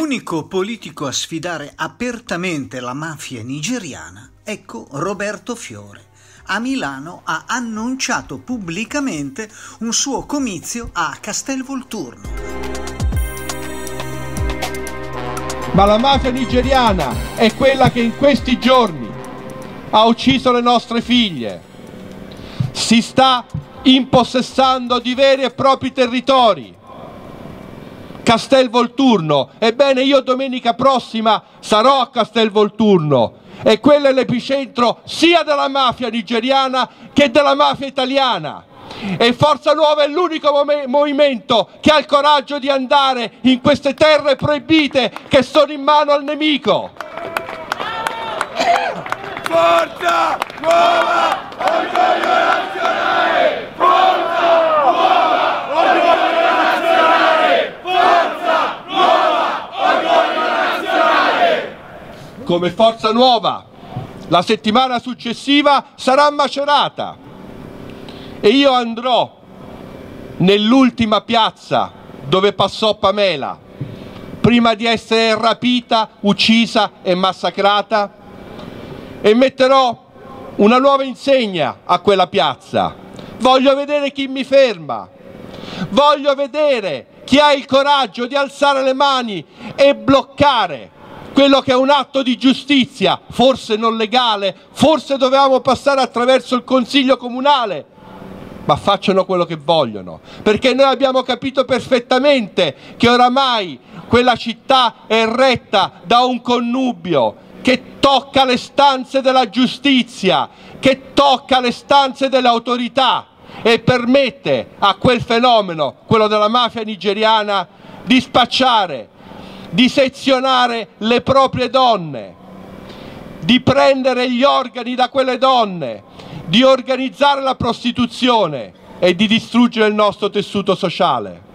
Unico politico a sfidare apertamente la mafia nigeriana, ecco Roberto Fiore. A Milano ha annunciato pubblicamente un suo comizio a Castelvolturno. Ma la mafia nigeriana è quella che in questi giorni ha ucciso le nostre figlie, si sta impossessando di veri e propri territori, Castelvolturno. Ebbene, io domenica prossima sarò a Castelvolturno e quello è l'epicentro sia della mafia nigeriana che della mafia italiana. E Forza Nuova è l'unico movimento che ha il coraggio di andare in queste terre proibite che sono in mano al nemico. Forza Nuova! Orgoglio nazionale! Forza Nuova! Orgoglio come Forza Nuova. La settimana successiva sarà macerata. E io andrò nell'ultima piazza dove passò Pamela. Prima di essere rapita, uccisa e massacrata. E metterò una nuova insegna a quella piazza. Voglio vedere chi mi ferma, voglio vedere chi ha il coraggio di alzare le mani e bloccare quello che è un atto di giustizia, forse non legale, forse dovevamo passare attraverso il Consiglio Comunale, ma facciano quello che vogliono, perché noi abbiamo capito perfettamente che oramai quella città è retta da un connubio che tocca le stanze della giustizia, che tocca le stanze delle autorità e permette a quel fenomeno, quello della mafia nigeriana, di spacciare di sezionare le proprie donne, di prendere gli organi da quelle donne, di organizzare la prostituzione e di distruggere il nostro tessuto sociale.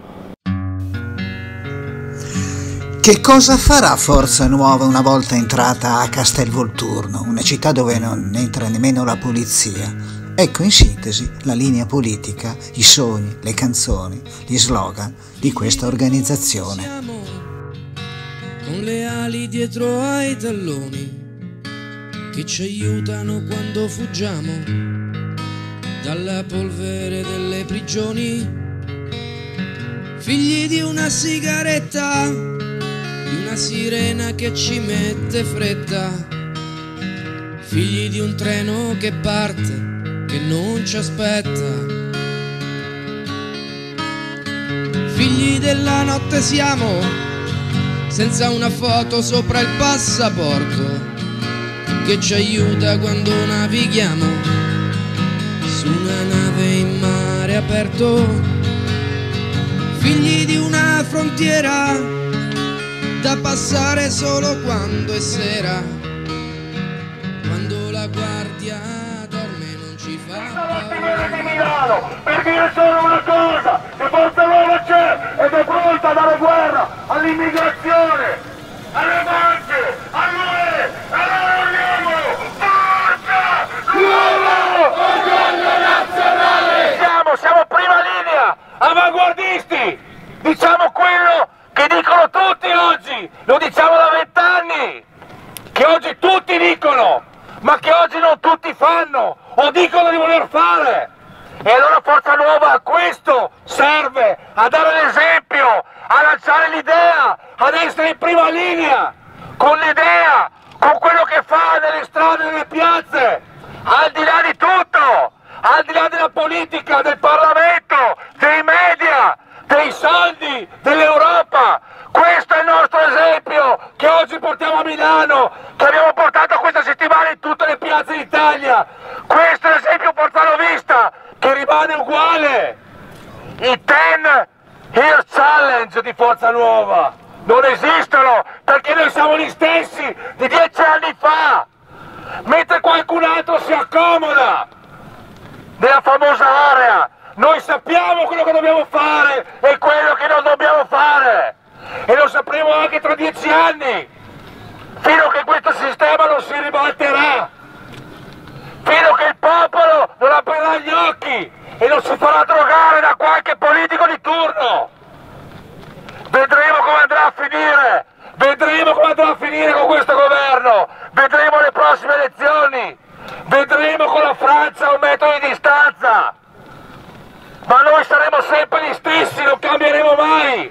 Che cosa farà Forza Nuova una volta entrata a Castelvolturno, una città dove non entra nemmeno la polizia? Ecco in sintesi la linea politica, i sogni, le canzoni, gli slogan di questa organizzazione con le ali dietro ai talloni che ci aiutano quando fuggiamo dalla polvere delle prigioni. Figli di una sigaretta, di una sirena che ci mette fretta, figli di un treno che parte, che non ci aspetta. Figli della notte siamo senza una foto sopra il passaporto che ci aiuta quando navighiamo su una nave in mare aperto, figli di una frontiera da passare solo quando è sera, quando la guardia dorme non ci fa paura. Per dire solo una cosa, che Forza Nuova c'è ed è pronta a dare guerra all'immigrazione, alle banche, a noi, vogliamo! Forza! Nuova, orgoglio nazionale! Siamo, siamo prima linea, avanguardisti, diciamo quello che dicono tutti oggi, lo diciamo da vent'anni, che oggi tutti dicono, ma che oggi non tutti fanno o dicono di voler fare. E allora Forza Nuova a questo serve, a dare l'esempio, a lanciare l'idea, ad essere in prima linea, con l'idea, con quello che fa nelle strade, nelle piazze, al di là di tutto, al di là della politica, del Parlamento, dei media, dei soldi, dell'Europa. Questo è il nostro esempio che oggi portiamo a Milano, che abbiamo portato questa settimana in tutte le piazze d'Italia. Questo è di Forza Nuova non esistono perché noi siamo gli stessi di dieci anni fa, mentre qualcun altro si accomoda nella famosa area. Noi sappiamo quello che dobbiamo fare e quello che non dobbiamo fare e lo sapremo anche tra dieci anni, fino a che questo sistema non si ribalterà, fino a che il popolo non aprirà gli occhi e non si farà drogare da qualche politico di turno. Vedremo come andrà a finire, governo, vedremo le prossime elezioni, vedremo con la Francia un metro di distanza, ma noi saremo sempre gli stessi, non cambieremo mai,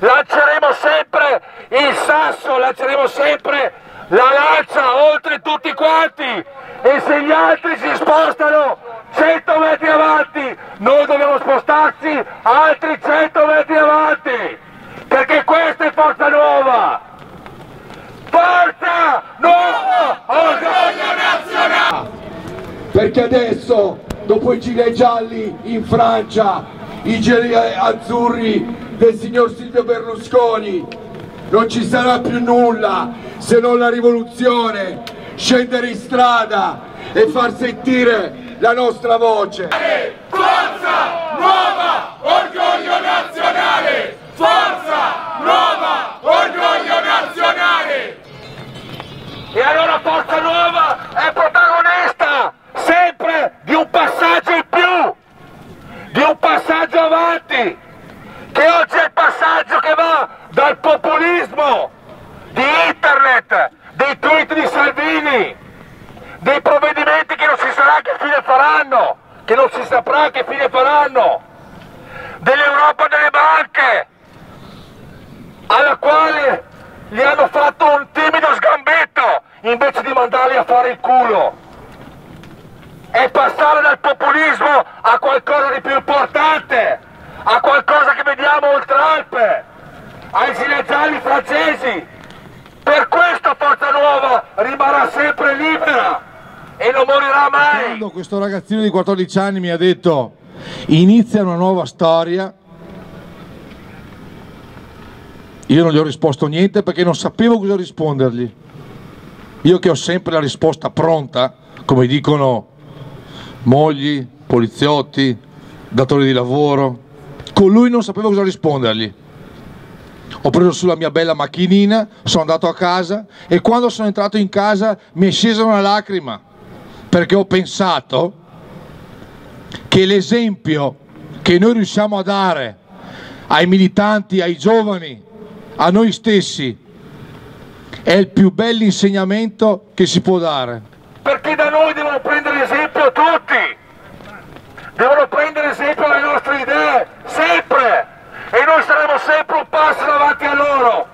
lanceremo sempre il sasso, lanceremo sempre la lancia oltre tutti quanti. E se gli altri si spostano 100 metri avanti, noi dobbiamo spostarci altri 100 metri avanti, perché questa è Forza Nuova! Forza Nuova! Orgoglio nazionale! Perché adesso, dopo i gilet gialli in Francia, i gilet azzurri del signor Silvio Berlusconi, non ci sarà più nulla se non la rivoluzione, scendere in strada e far sentire la nostra voce. Forza Nuova! Forza Nuova, orgoglio nazionale! E allora Forza Nuova è protagonista sempre di un passaggio in più, di un passaggio avanti, che oggi è il passaggio che va dal populismo di internet, dei tweet di Salvini, dei provvedimenti che non si sarà che fine faranno, che non si saprà che fine faranno, dell'Europa delle banche, alla quale gli hanno fatto un timido sgambetto invece di mandarli a fare il culo. E passare dal populismo a qualcosa di più importante, a qualcosa che vediamo oltre Alpe, ai gilet gialli francesi. Per questo Forza Nuova rimarrà sempre libera e non morirà mai. Quando questo ragazzino di 14 anni mi ha detto inizia una nuova storia, io non gli ho risposto niente perché non sapevo cosa rispondergli. Io che ho sempre la risposta pronta, come dicono mogli, poliziotti, datori di lavoro, con lui non sapevo cosa rispondergli. Ho preso sulla mia bella macchinina, sono andato a casa e quando sono entrato in casa mi è scesa una lacrima perché ho pensato che l'esempio che noi riusciamo a dare ai militanti, ai giovani, a noi stessi, è il più bell'insegnamento che si può dare. Perché da noi devono prendere esempio tutti, devono prendere esempio le nostre idee, sempre, e noi saremo sempre un passo davanti a loro,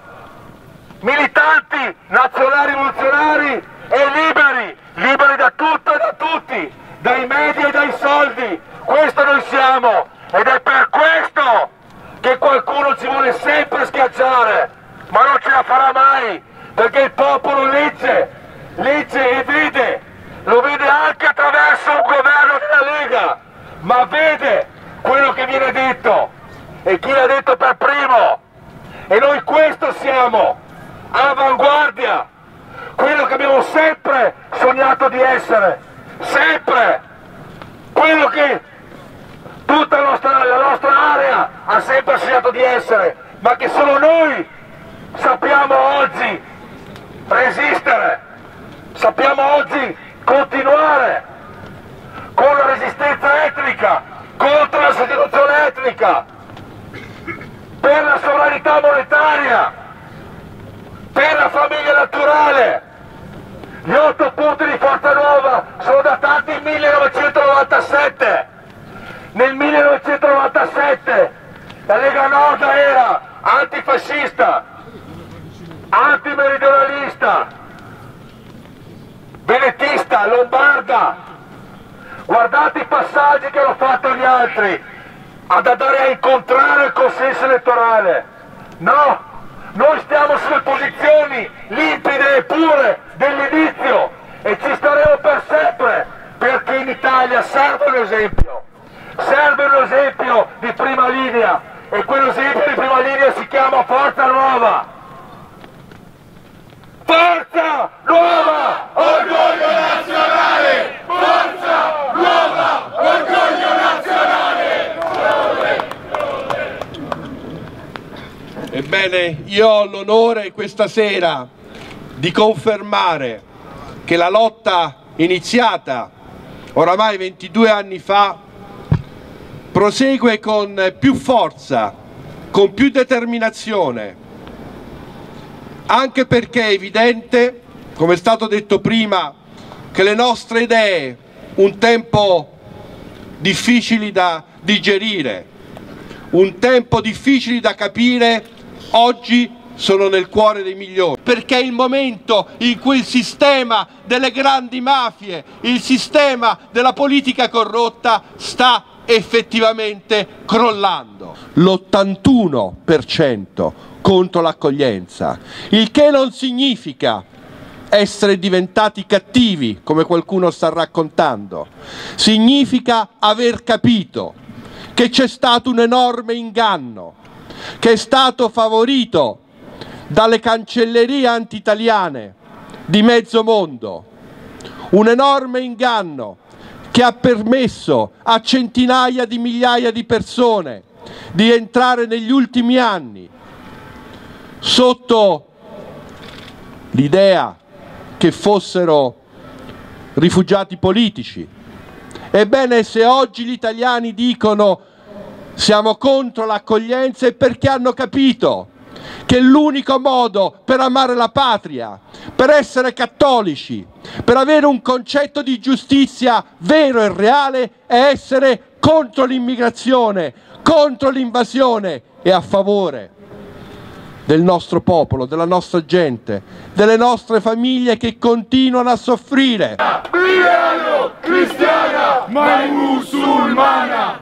militanti, nazionali rivoluzionari e liberi, liberi da tutto e da tutti, dai media e dai soldi, questo noi siamo, ed è per questo che qualcuno ci vuole sempre schiacciare, ma non ce la farà mai, perché il popolo legge, legge e vede, lo vede anche attraverso un governo della Lega, ma vede quello che viene detto e chi l'ha detto per primo. E noi questo siamo, avanguardia, quello che abbiamo sempre sognato di essere, sempre, quello che tutta la nostra, la nostra area ha sempre sognato di essere, ma che solo noi sappiamo oggi resistere, sappiamo oggi continuare con la resistenza etnica contro la sostituzione etnica, per la sovranità monetaria, per la famiglia naturale. Gli otto punti di Forza Nuova sono datati 1997. Nel 1997 la Lega Nord era antifascista, antimeridionalista, venettista, lombarda. Guardate i passaggi che hanno fatto gli altri ad andare a incontrare il consenso elettorale. No, noi stiamo sulle posizioni limpide e pure dell'inizio e ci staremo per sempre perché in Italia serve un esempio, serve un esempio di prima linea e quell'esempio di prima linea si chiama Forza Nuova. Forza Nuova! Orgoglio nazionale! Forza Nuova, orgoglio nazionale! Ebbene, io ho l'onore questa sera di confermare che la lotta iniziata oramai 22 anni fa prosegue con più forza, con più determinazione, anche perché è evidente come è stato detto prima, che le nostre idee, un tempo difficili da digerire, un tempo difficili da capire, oggi sono nel cuore dei migliori, perché è il momento in cui il sistema delle grandi mafie, il sistema della politica corrotta sta effettivamente crollando. L'81% contro l'accoglienza, il che non significa essere diventati cattivi, come qualcuno sta raccontando, significa aver capito che c'è stato un enorme inganno, che è stato favorito dalle cancellerie anti-italiane di mezzo mondo, un enorme inganno che ha permesso a centinaia di migliaia di persone di entrare negli ultimi anni sotto l'idea che fossero rifugiati politici. Ebbene, se oggi gli italiani dicono siamo contro l'accoglienza è perché hanno capito che l'unico modo per amare la patria, per essere cattolici, per avere un concetto di giustizia vero e reale è essere contro l'immigrazione, contro l'invasione e a favore del nostro popolo, della nostra gente, delle nostre famiglie che continuano a soffrire. Milano, cristiana, mai musulmana.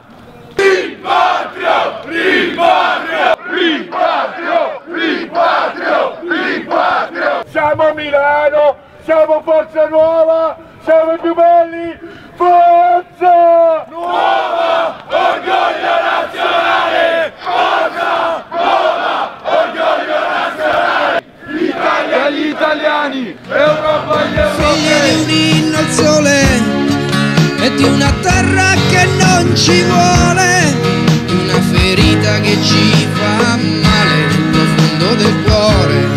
Rimpatrio, rimpatrio, rimpatrio, rimpatrio, rimpatrio. Siamo a Milano, siamo Forza Nuova, siamo i più belli, Forza Nuova, orgoglio nazionale, Forza Nuova, orgoglio nazionale. L'Italia agli italiani, Europa agli europei. di un inno al sole e di una terra che non ci vuole, una ferita che ci fa male nel profondo del cuore.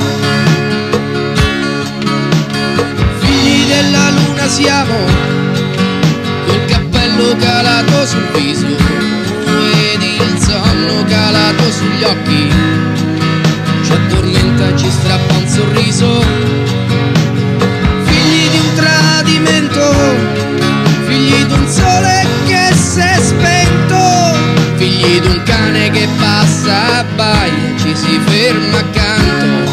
Figli della luna siamo, col cappello calato sul viso ed il sonno calato sugli occhi. Passa a baia, ci si ferma accanto.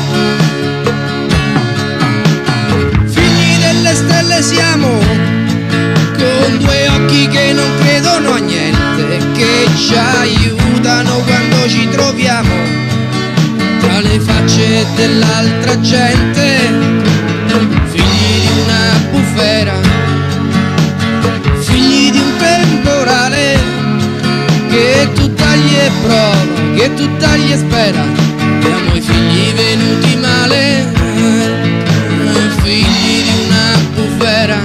Figli delle stelle siamo, con due occhi che non credono a niente, che ci aiutano quando ci troviamo tra le facce dell'altra gente figli di una bufera, figli di un temporale che tu tagli e prova, che tu tagli e spera, siamo i figli venuti male, figli di una bufera,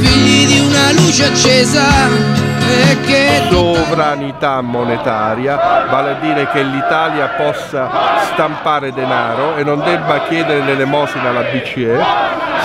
figli di una luce accesa che sovranità monetaria, vale a dire che l'Italia possa stampare denaro e non debba chiedere l'elemosina alla BCE,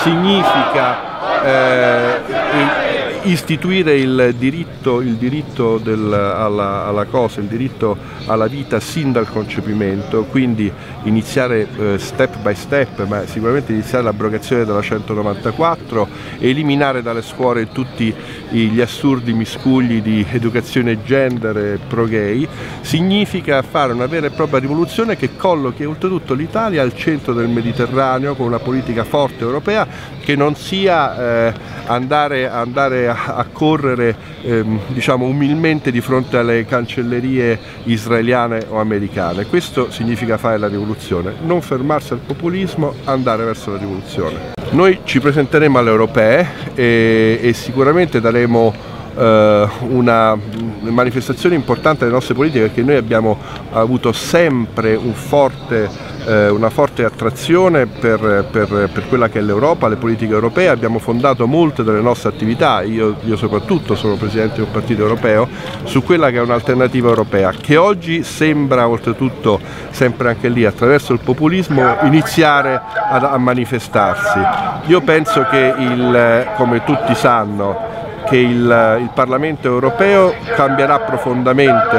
significa eh, istituire il diritto, il diritto del- alla, alla cosa, il diritto alla vita sin dal concepimento, quindi iniziare eh, step by step, ma sicuramente iniziare l'abrogazione della 194, eliminare dalle scuole tutti gli assurdi miscugli di educazione gender e pro-gay, significa fare una vera e propria rivoluzione che collochi oltretutto l'Italia al centro del Mediterraneo con una politica forte europea che non sia eh, andare, andare a, a correre ehm, diciamo umilmente di fronte alle cancellerie israeliane o americane. Questo significa fare la rivoluzione, non fermarsi al populismo, andare verso la rivoluzione. Noi ci presenteremo alle europee e, e sicuramente daremo eh, una manifestazione importante delle nostre politiche perché noi abbiamo avuto sempre un forte, eh, una forte attrazione per, per- per quella che è l'Europa, le politiche europee, abbiamo fondato molte delle nostre attività, io, io soprattutto sono presidente di un partito europeo, su quella che è un'alternativa europea che oggi sembra oltretutto sempre anche lì attraverso il populismo iniziare a, a manifestarsi. Io penso che il, come tutti sanno che il, il Parlamento europeo cambierà profondamente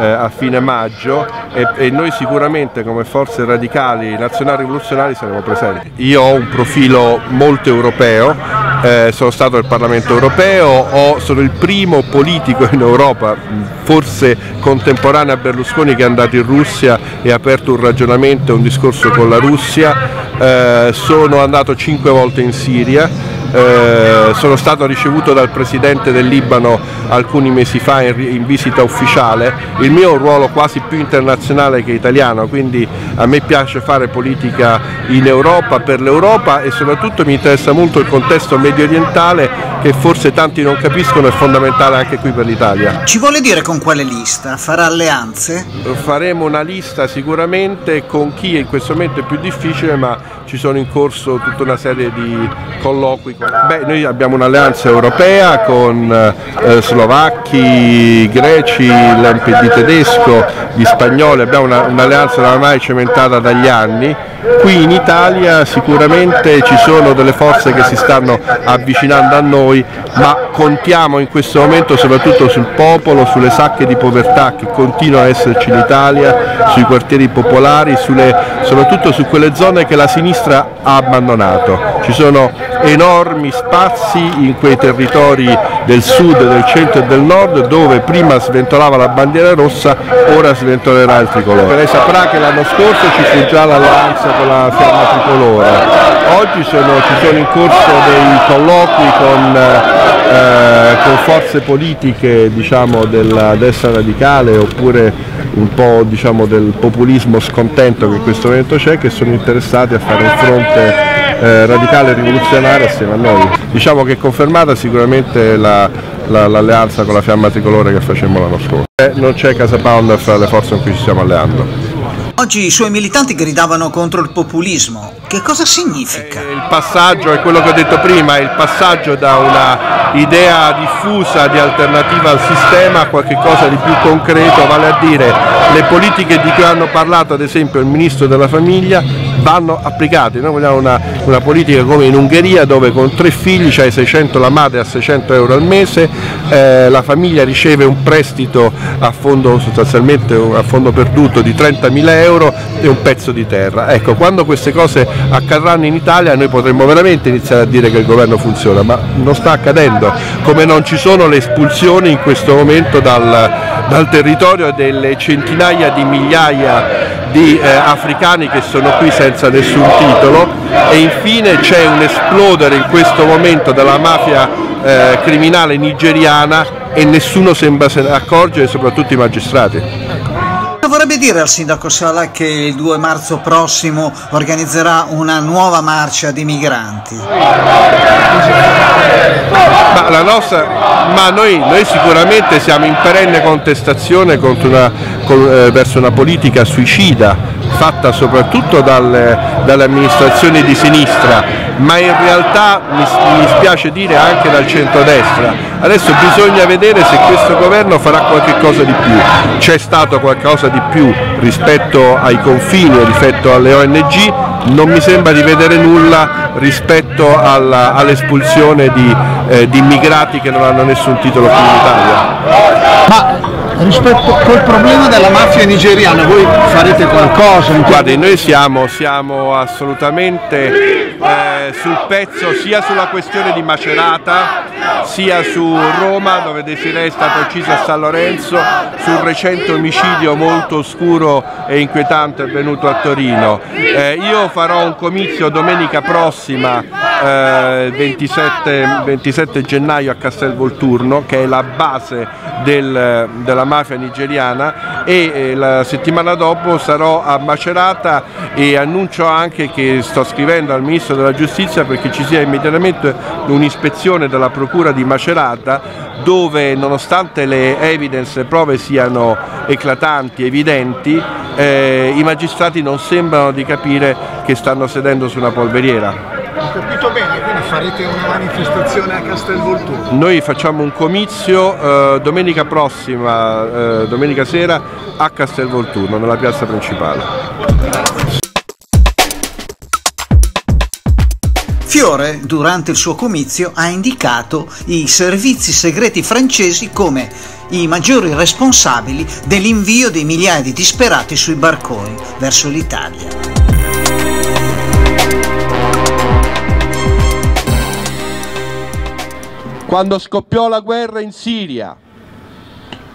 eh, a fine maggio e, e, noi sicuramente come forze radicali nazionali rivoluzionari saremo presenti. Io ho un profilo molto europeo, eh, sono stato al Parlamento europeo, ho, sono il primo politico in Europa, forse contemporaneo a Berlusconi che è andato in Russia e ha aperto un ragionamento, un discorso con la Russia, eh, sono andato cinque volte in Siria, eh, sono stato ricevuto dal Presidente del Libano alcuni mesi fa in, in, visita ufficiale, il mio è un ruolo quasi più internazionale che italiano, quindi a me piace fare politica in Europa, per l'Europa e soprattutto mi interessa molto il contesto medio orientale che forse tanti non capiscono è fondamentale anche qui per l'Italia. Ci vuole dire con quale lista? Farà alleanze? Faremo una lista sicuramente con chi in questo momento è più difficile ma ci sono in corso tutta una serie di colloqui. Beh, noi abbiamo un'alleanza europea con eh, slovacchi, greci, l'MPD tedesco, gli spagnoli, abbiamo un'alleanza oramai cementata dagli anni. Qui in Italia sicuramente ci sono delle forze che si stanno avvicinando a noi, ma contiamo in questo momento soprattutto sul popolo, sulle sacche di povertà che continuano ad esserci in Italia, sui quartieri popolari, sulle, soprattutto su quelle zone che la sinistra ha abbandonato. Ci sono enormi spazi in quei territori del sud, del centro e del nord dove prima sventolava la bandiera rossa, ora sventolerà il tricolore. Lei saprà che l'anno scorso ci fu già l'alleanza con la fiamma tricolore. Oggi sono, ci sono in corso dei colloqui con, eh, con forze politiche diciamo, della destra radicale oppure un po' diciamo, del populismo scontento che in questo momento c'è che sono interessati a fare un fronte eh, radicale e rivoluzionario assieme a noi. Diciamo che è confermata sicuramente l'alleanza la, la, con la fiamma tricolore che facemmo l'anno scorso. Eh, non c'è casa pound fra le forze con cui ci stiamo alleando. Oggi i suoi militanti gridavano contro il populismo. Che cosa significa? Eh, il passaggio è quello che ho detto prima, è il passaggio da una idea diffusa di alternativa al sistema a qualcosa di più concreto, vale a dire le politiche di cui hanno parlato ad esempio il Ministro della Famiglia vanno applicate. Noi vogliamo una, una, politica come in Ungheria dove con tre figli c'hai 600 la madre a 600 euro al mese, eh, la famiglia riceve un prestito a fondo sostanzialmente a fondo perduto di 30.000 euro e un pezzo di terra. Ecco, quando queste cose accadranno in Italia noi potremmo veramente iniziare a dire che il governo funziona, ma non sta accadendo, come non ci sono le espulsioni in questo momento dal, dal territorio delle centinaia di migliaia di eh, africani che sono qui senza nessun titolo e infine c'è un esplodere in questo momento della mafia eh, criminale nigeriana e nessuno sembra se ne accorgere, soprattutto i magistrati. Vorrebbe dire al sindaco Sala che il 2 marzo prossimo organizzerà una nuova marcia di migranti? Ma, nostra, ma noi, noi, sicuramente siamo in perenne contestazione una, con, eh, verso una politica suicida fatta soprattutto dalle, dalle amministrazioni di sinistra, ma in realtà mi, mi spiace dire anche dal centrodestra. Adesso bisogna vedere se questo governo farà qualche cosa di più. C'è stato qualcosa di più rispetto ai confini, rispetto alle ONG, non mi sembra di vedere nulla rispetto all'espulsione di, eh, di immigrati che non hanno nessun titolo qui in Italia. Ma rispetto col problema della mafia nigeriana voi farete qualcosa? Guardi, noi siamo, siamo assolutamente eh, sul pezzo sia sulla questione di Macerata sia su Roma dove Desiree è stata uccisa a San Lorenzo, sul recente omicidio molto oscuro e inquietante avvenuto a Torino. Eh, io farò un comizio domenica prossima, eh, 27, 27, gennaio a Castelvolturno che è la base del, della mafia nigeriana e eh, la settimana dopo sarò a Macerata e annuncio anche che sto scrivendo al Ministro della Giustizia perché ci sia immediatamente un'ispezione della Procura di Macerata dove nonostante le evidence, le prove siano eclatanti, evidenti, eh, i magistrati non sembrano di capire che stanno sedendo su una polveriera. Ho capito bene, farete una manifestazione a Castelvolturno? Noi facciamo un comizio eh, domenica prossima, eh, domenica sera, a Castelvolturno, nella piazza principale. Fiore, durante il suo comizio, ha indicato i servizi segreti francesi come i maggiori responsabili dell'invio di migliaia di disperati sui barconi verso l'Italia. Quando scoppiò la guerra in Siria,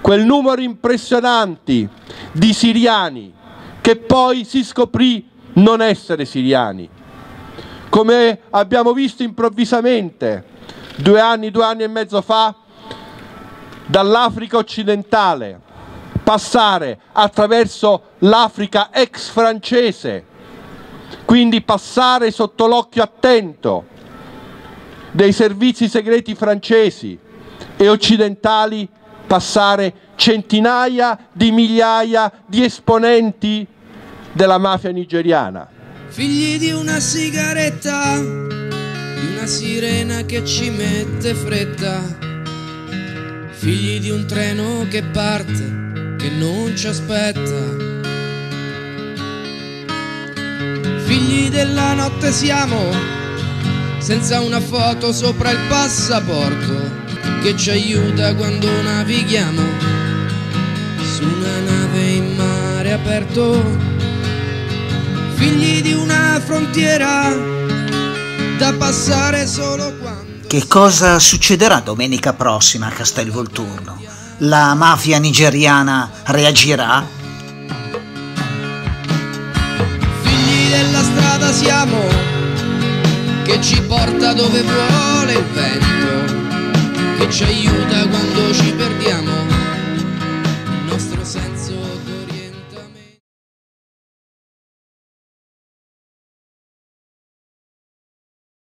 quel numero impressionante di siriani che poi si scoprì non essere siriani, come abbiamo visto improvvisamente due anni, due anni e mezzo fa, dall'Africa occidentale, passare attraverso l'Africa ex francese, quindi passare sotto l'occhio attento dei servizi segreti francesi e occidentali, passare centinaia di migliaia di esponenti della mafia nigeriana. Figli di una sigaretta, di una sirena che ci mette fretta, figli di un treno che parte, che non ci aspetta. Figli della notte siamo, senza una foto sopra il passaporto che ci aiuta quando navighiamo su una nave in mare aperto figli di una frontiera da passare solo quando... Che cosa succederà domenica prossima a Castelvolturno? La mafia nigeriana reagirà? Figli della strada siamo, che ci porta dove vuole il vento, che ci aiuta quando ci perdiamo il nostro senso.